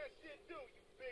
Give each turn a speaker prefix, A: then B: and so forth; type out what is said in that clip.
A: that shit do, you bitch?